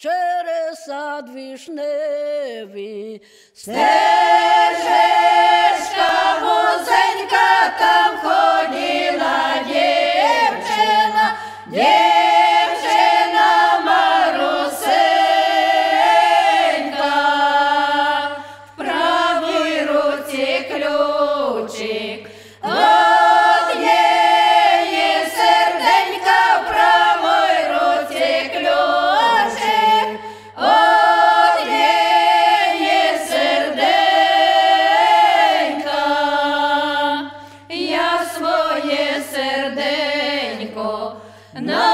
через сад вишневий. No.